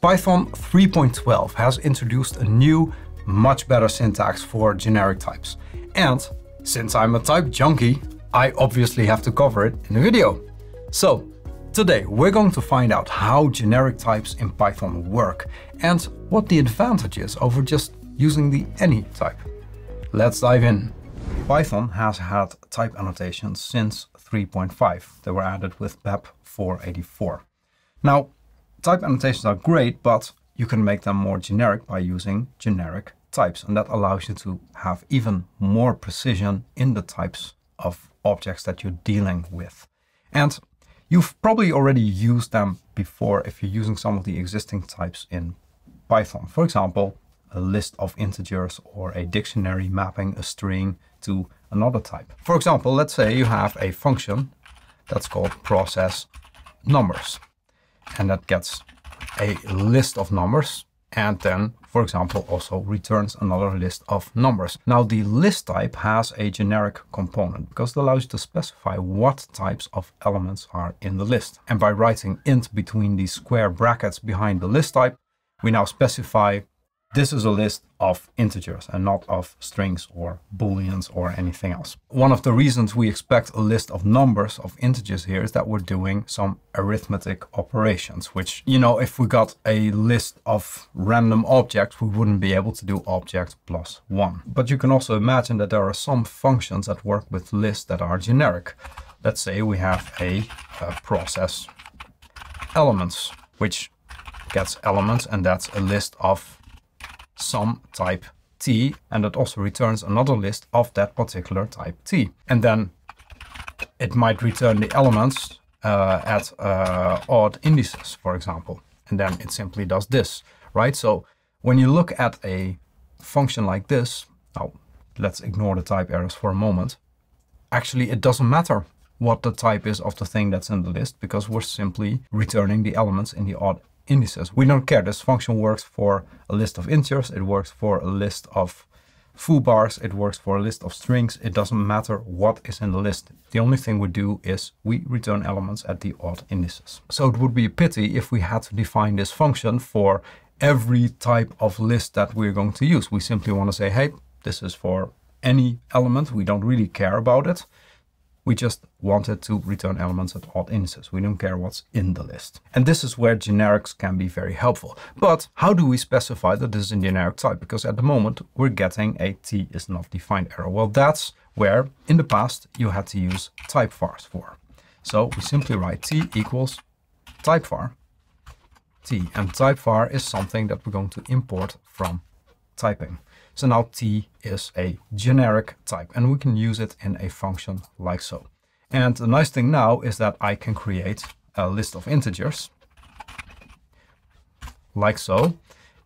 Python 3.12 has introduced a new, much better syntax for generic types. And since I'm a type junkie, I obviously have to cover it in a video. So today we're going to find out how generic types in Python work and what the advantage is over just using the any type. Let's dive in. Python has had type annotations since 3.5. They were added with PEP 484. Now, type annotations are great, but you can make them more generic by using generic types. And that allows you to have even more precision in the types of objects that you're dealing with. And you've probably already used them before if you're using some of the existing types in Python. For example, a list of integers or a dictionary mapping a string to another type. For example, let's say you have a function that's called process numbers and that gets a list of numbers and then, for example, also returns another list of numbers. Now the list type has a generic component because it allows you to specify what types of elements are in the list. And by writing int between these square brackets behind the list type, we now specify this is a list of integers and not of strings or booleans or anything else. One of the reasons we expect a list of numbers of integers here is that we're doing some arithmetic operations, which, you know, if we got a list of random objects, we wouldn't be able to do object plus one. But you can also imagine that there are some functions that work with lists that are generic. Let's say we have a, a process elements, which gets elements and that's a list of some type t, and it also returns another list of that particular type t. And then it might return the elements uh, at uh, odd indices, for example. And then it simply does this, right? So when you look at a function like this, now let's ignore the type errors for a moment. Actually, it doesn't matter what the type is of the thing that's in the list because we're simply returning the elements in the odd indices. We don't care. This function works for a list of integers. It works for a list of foo bars. It works for a list of strings. It doesn't matter what is in the list. The only thing we do is we return elements at the odd indices. So it would be a pity if we had to define this function for every type of list that we're going to use. We simply want to say, hey, this is for any element. We don't really care about it. We just wanted to return elements at odd indices. We don't care what's in the list. And this is where generics can be very helpful. But how do we specify that this is a generic type? Because at the moment we're getting a t is not defined error. Well, that's where in the past you had to use type typevars for. So we simply write t equals typevar t. And typevar is something that we're going to import from typing. So now t is a generic type and we can use it in a function like so. And the nice thing now is that I can create a list of integers like so.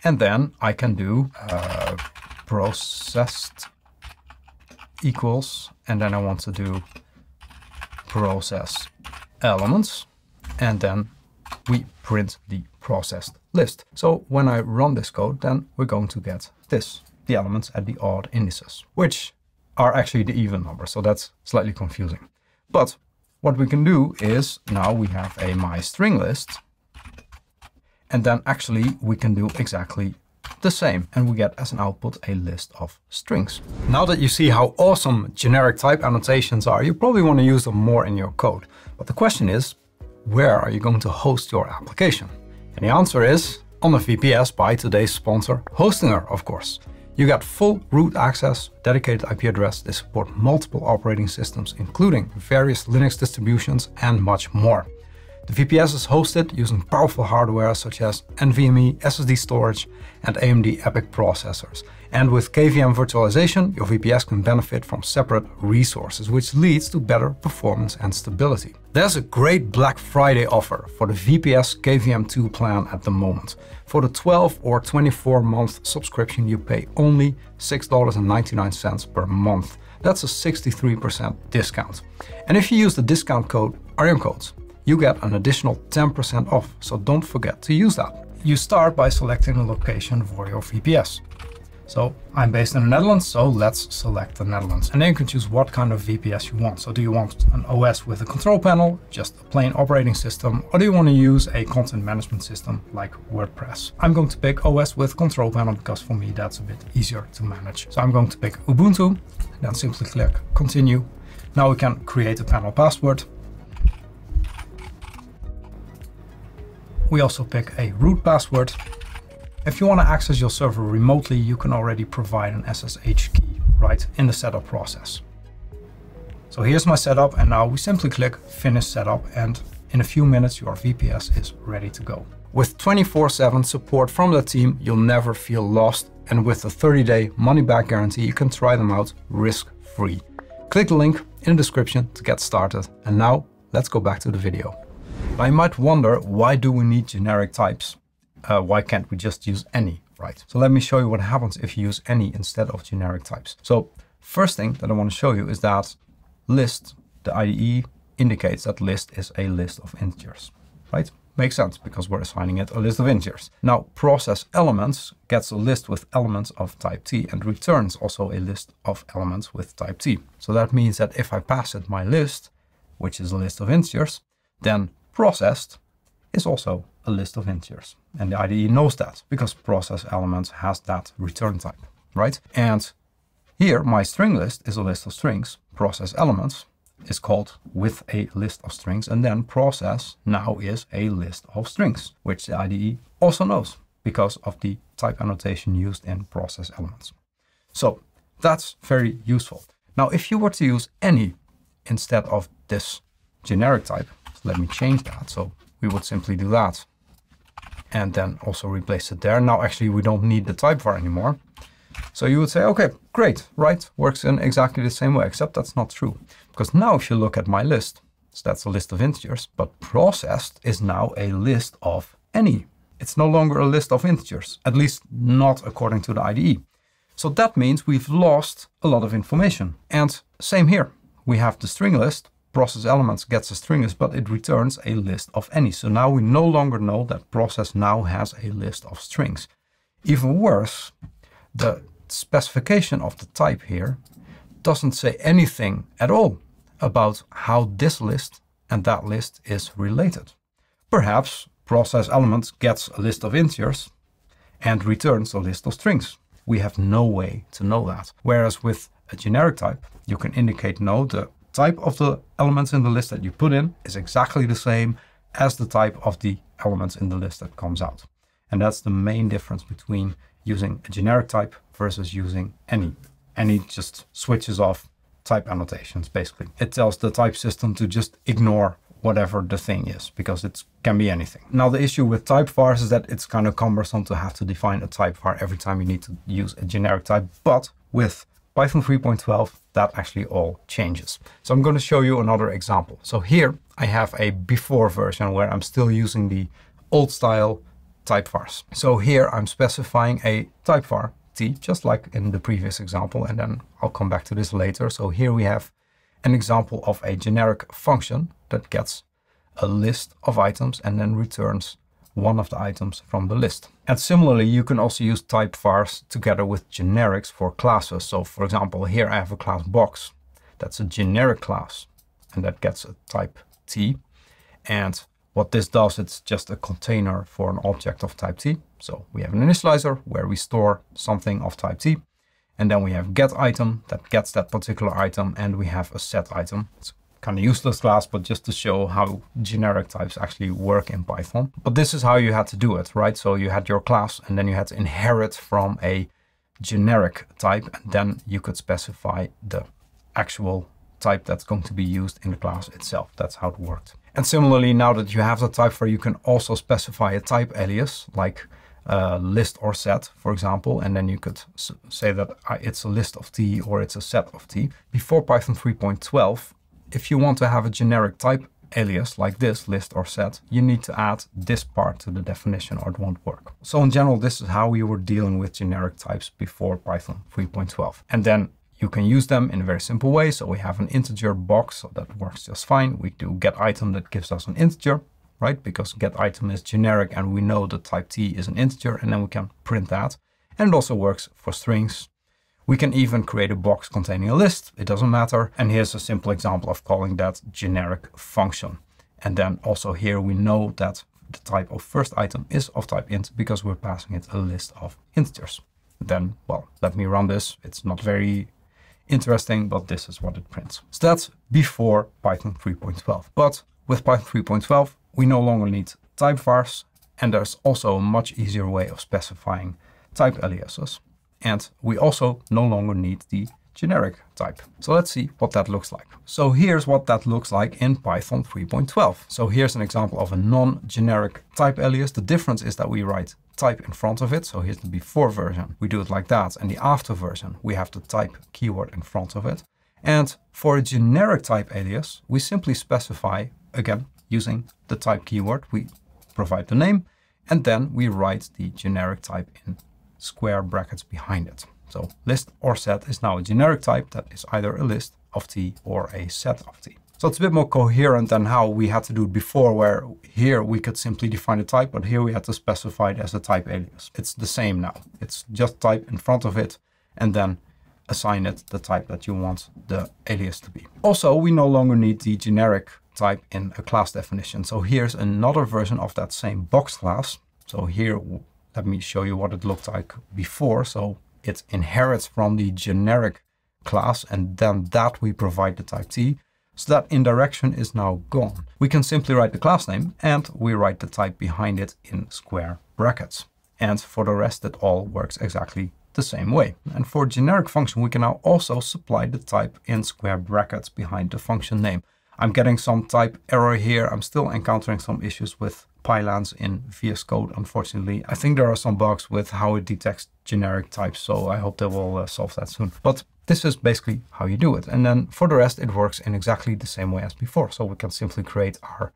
And then I can do uh, processed equals, and then I want to do process elements, and then we print the processed list. So when I run this code, then we're going to get this the elements at the odd indices, which are actually the even numbers. So that's slightly confusing. But what we can do is now we have a my string list. And then actually we can do exactly the same and we get as an output a list of strings. Now that you see how awesome generic type annotations are, you probably want to use them more in your code. But the question is, where are you going to host your application? And the answer is on a VPS by today's sponsor, Hostinger, of course. You got full root access, dedicated IP address, they support multiple operating systems, including various Linux distributions and much more. The VPS is hosted using powerful hardware such as NVMe, SSD storage, and AMD EPYC processors. And with KVM virtualization, your VPS can benefit from separate resources, which leads to better performance and stability. There's a great Black Friday offer for the VPS KVM2 plan at the moment. For the 12 or 24 month subscription, you pay only $6.99 per month. That's a 63% discount. And if you use the discount code ARJANCODES, you get an additional 10% off, so don't forget to use that. You start by selecting a location for your VPS. So I'm based in the Netherlands, so let's select the Netherlands. And then you can choose what kind of VPS you want. So do you want an OS with a control panel, just a plain operating system, or do you want to use a content management system like WordPress? I'm going to pick OS with control panel because for me that's a bit easier to manage. So I'm going to pick Ubuntu, then simply click continue. Now we can create a panel password. We also pick a root password if you want to access your server remotely, you can already provide an SSH key right in the setup process. So here's my setup and now we simply click finish setup and in a few minutes your VPS is ready to go. With 24-7 support from the team, you'll never feel lost and with a 30-day money-back guarantee, you can try them out risk-free. Click the link in the description to get started. And now let's go back to the video. You might wonder, why do we need generic types? uh, why can't we just use any, right? So let me show you what happens if you use any instead of generic types. So first thing that I want to show you is that list, the IDE indicates that list is a list of integers, right? Makes sense because we're assigning it a list of integers. Now process elements gets a list with elements of type T and returns also a list of elements with type T. So that means that if I pass it my list, which is a list of integers, then processed is also a list of integers. And the IDE knows that because process elements has that return type, right? And here my string list is a list of strings. Process elements is called with a list of strings and then process now is a list of strings, which the IDE also knows because of the type annotation used in process elements. So that's very useful. Now, if you were to use any instead of this generic type, let me change that. So we would simply do that and then also replace it there. Now actually we don't need the type var anymore. So you would say, okay, great, right? Works in exactly the same way, except that's not true. Because now if you look at my list, so that's a list of integers, but processed is now a list of any. It's no longer a list of integers, at least not according to the IDE. So that means we've lost a lot of information. And same here, we have the string list, process elements gets a string but it returns a list of any. So now we no longer know that process now has a list of strings. Even worse, the specification of the type here doesn't say anything at all about how this list and that list is related. Perhaps process elements gets a list of integers and returns a list of strings. We have no way to know that. Whereas with a generic type, you can indicate no, the type of the elements in the list that you put in is exactly the same as the type of the elements in the list that comes out. And that's the main difference between using a generic type versus using any. Any just switches off type annotations, basically. It tells the type system to just ignore whatever the thing is, because it can be anything. Now, the issue with type vars is that it's kind of cumbersome to have to define a type var every time you need to use a generic type, but with Python 3.12, that actually all changes. So I'm going to show you another example. So here I have a before version where I'm still using the old style type vars. So here I'm specifying a type var t, just like in the previous example, and then I'll come back to this later. So here we have an example of a generic function that gets a list of items and then returns one of the items from the list. And similarly, you can also use type vars together with generics for classes. So for example, here I have a class box. That's a generic class and that gets a type T. And what this does, it's just a container for an object of type T. So we have an initializer where we store something of type T. And then we have get item that gets that particular item. And we have a set item. It's kind of useless class, but just to show how generic types actually work in Python. But this is how you had to do it, right? So you had your class and then you had to inherit from a generic type and then you could specify the actual type that's going to be used in the class itself. That's how it worked. And similarly, now that you have the type var, you can also specify a type alias like uh, list or set, for example, and then you could say that uh, it's a list of t or it's a set of t. Before Python 3.12, if you want to have a generic type alias like this list or set, you need to add this part to the definition or it won't work. So in general, this is how we were dealing with generic types before Python 3.12. And then you can use them in a very simple way. So we have an integer box, so that works just fine. We do get item that gives us an integer, right? Because get item is generic and we know the type t is an integer and then we can print that. and it also works for strings. We can even create a box containing a list, it doesn't matter. And here's a simple example of calling that generic function. And then also here we know that the type of first item is of type int because we're passing it a list of integers. Then, well, let me run this. It's not very interesting, but this is what it prints. So that's before Python 3.12. But with Python 3.12, we no longer need type vars, and there's also a much easier way of specifying type aliases. And we also no longer need the generic type. So let's see what that looks like. So here's what that looks like in Python 3.12. So here's an example of a non-generic type alias. The difference is that we write type in front of it. So here's the before version. We do it like that. And the after version, we have the type keyword in front of it. And for a generic type alias, we simply specify, again, using the type keyword, we provide the name, and then we write the generic type in square brackets behind it. So list or set is now a generic type that is either a list of t or a set of t. So it's a bit more coherent than how we had to do it before, where here we could simply define a type, but here we had to specify it as a type alias. It's the same now. It's just type in front of it and then assign it the type that you want the alias to be. Also, we no longer need the generic type in a class definition. So here's another version of that same box class. So here, let me show you what it looked like before. So it inherits from the generic class and then that we provide the type t. So that indirection is now gone. We can simply write the class name and we write the type behind it in square brackets. And for the rest, it all works exactly the same way. And for generic function, we can now also supply the type in square brackets behind the function name. I'm getting some type error here. I'm still encountering some issues with Pylance in VS Code, unfortunately. I think there are some bugs with how it detects generic types, so I hope they will uh, solve that soon. But this is basically how you do it. And then for the rest, it works in exactly the same way as before. So we can simply create our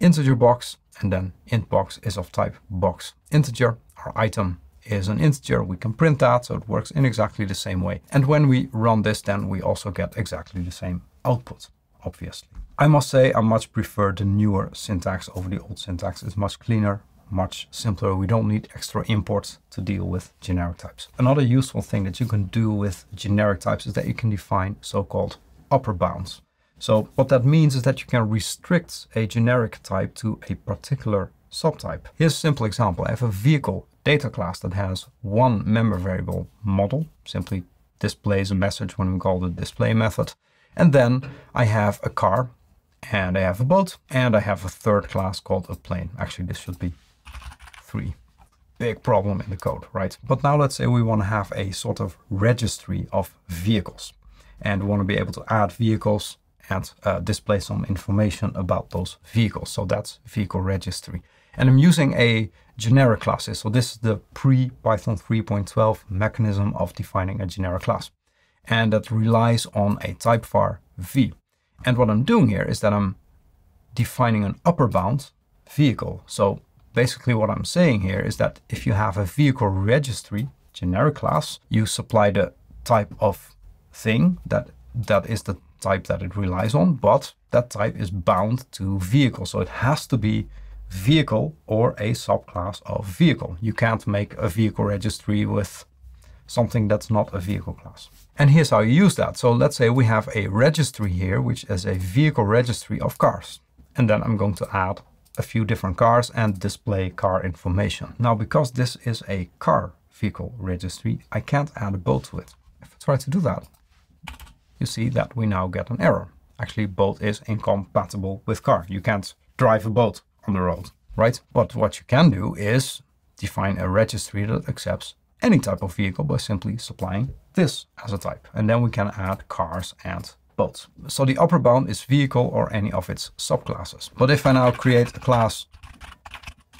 integer box, and then int box is of type box integer. Our item is an integer, we can print that, so it works in exactly the same way. And when we run this, then we also get exactly the same output, obviously. I must say I much prefer the newer syntax over the old syntax. It's much cleaner, much simpler. We don't need extra imports to deal with generic types. Another useful thing that you can do with generic types is that you can define so-called upper bounds. So what that means is that you can restrict a generic type to a particular subtype. Here's a simple example. I have a vehicle data class that has one member variable model, simply displays a message when we call the display method. And then I have a car and I have a boat, and I have a third class called a plane. Actually, this should be three. Big problem in the code, right? But now let's say we want to have a sort of registry of vehicles, and we want to be able to add vehicles and uh, display some information about those vehicles. So that's vehicle registry. And I'm using a generic classes. So this is the pre-Python 3.12 mechanism of defining a generic class. And that relies on a type var v. And what I'm doing here is that I'm defining an upper bound vehicle. So basically what I'm saying here is that if you have a vehicle registry generic class, you supply the type of thing that that is the type that it relies on, but that type is bound to vehicle. So it has to be vehicle or a subclass of vehicle. You can't make a vehicle registry with something that's not a vehicle class. And here's how you use that. So let's say we have a registry here, which is a vehicle registry of cars. And then I'm going to add a few different cars and display car information. Now, because this is a car vehicle registry, I can't add a boat to it. If I try to do that, you see that we now get an error. Actually, boat is incompatible with car. You can't drive a boat on the road, right? But what you can do is define a registry that accepts any type of vehicle by simply supplying this as a type. And then we can add cars and boats. So the upper bound is vehicle or any of its subclasses. But if I now create a class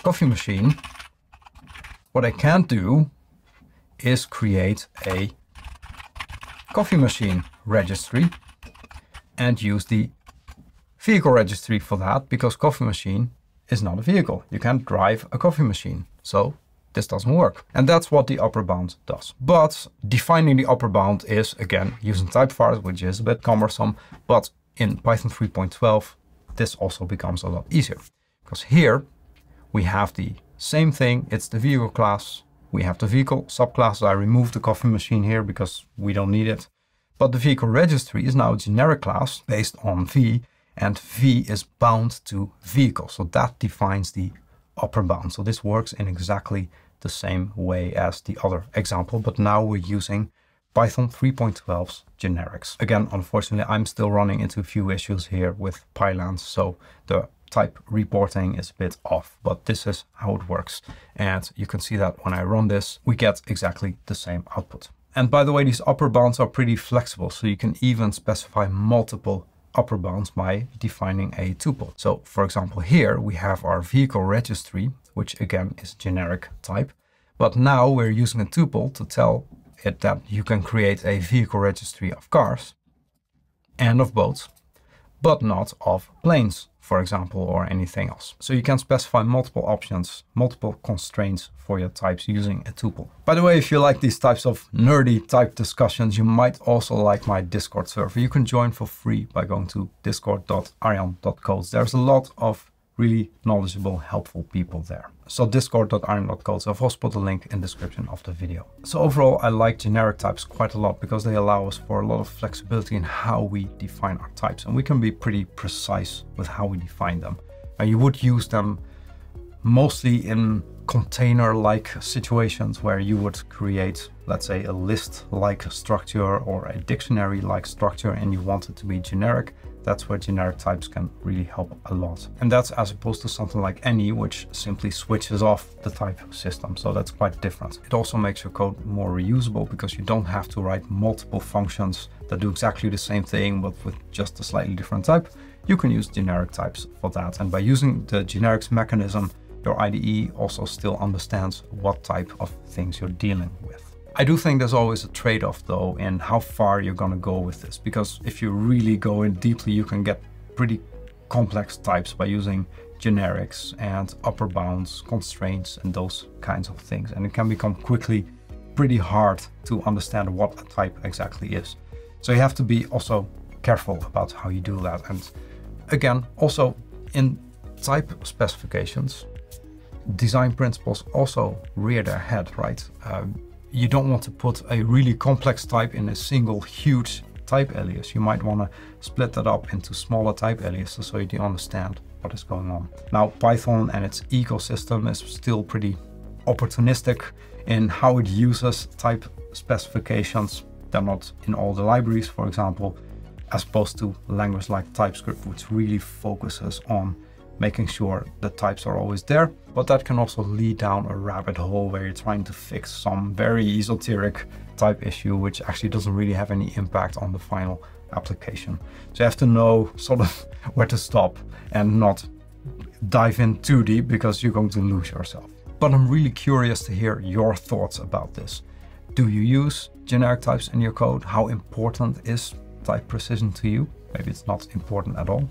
coffee machine, what I can't do is create a coffee machine registry and use the vehicle registry for that because coffee machine is not a vehicle. You can't drive a coffee machine. So this doesn't work. And that's what the upper bound does. But defining the upper bound is, again, using type vars, which is a bit cumbersome. But in Python 3.12, this also becomes a lot easier. Because here we have the same thing. It's the vehicle class. we have the vehicle subclasses. I removed the coffee machine here because we don't need it. But the vehicle registry is now a generic class based on V and V is bound to vehicle. So that defines the upper bound. So this works in exactly the same way as the other example, but now we're using Python 3.12's generics. Again, unfortunately, I'm still running into a few issues here with Pylance, so the type reporting is a bit off, but this is how it works. And you can see that when I run this, we get exactly the same output. And by the way, these upper bounds are pretty flexible, so you can even specify multiple upper bounds by defining a tuple. So for example, here we have our vehicle registry, which again is generic type. But now we're using a tuple to tell it that you can create a vehicle registry of cars and of boats, but not of planes for example, or anything else. So you can specify multiple options, multiple constraints for your types using a tuple. By the way, if you like these types of nerdy type discussions, you might also like my Discord server. You can join for free by going to discord.arjan.codes. There's a lot of really knowledgeable, helpful people there. So discord.arjan.codes. I've also put a link in the description of the video. So overall, I like generic types quite a lot because they allow us for a lot of flexibility in how we define our types. And we can be pretty precise with how we define them. And you would use them mostly in container-like situations where you would create, let's say, a list-like structure or a dictionary-like structure and you want it to be generic that's where generic types can really help a lot. And that's as opposed to something like any, which simply switches off the type system. So that's quite different. It also makes your code more reusable because you don't have to write multiple functions that do exactly the same thing, but with just a slightly different type. You can use generic types for that. And by using the generics mechanism, your IDE also still understands what type of things you're dealing with. I do think there's always a trade-off though in how far you're gonna go with this because if you really go in deeply you can get pretty complex types by using generics and upper bounds, constraints and those kinds of things and it can become quickly pretty hard to understand what a type exactly is. So you have to be also careful about how you do that and again also in type specifications design principles also rear their head, right? Um, you don't want to put a really complex type in a single huge type alias. You might want to split that up into smaller type aliases so you understand what is going on. Now Python and its ecosystem is still pretty opportunistic in how it uses type specifications. They're not in all the libraries, for example, as opposed to language like TypeScript, which really focuses on making sure the types are always there. But that can also lead down a rabbit hole where you're trying to fix some very esoteric type issue, which actually doesn't really have any impact on the final application. So you have to know sort of where to stop and not dive in too deep because you're going to lose yourself. But I'm really curious to hear your thoughts about this. Do you use generic types in your code? How important is type precision to you? Maybe it's not important at all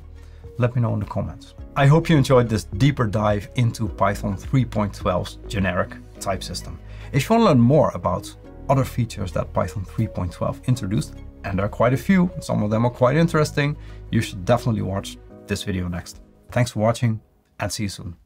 let me know in the comments. I hope you enjoyed this deeper dive into Python 3.12's generic type system. If you want to learn more about other features that Python 3.12 introduced, and there are quite a few, some of them are quite interesting, you should definitely watch this video next. Thanks for watching and see you soon.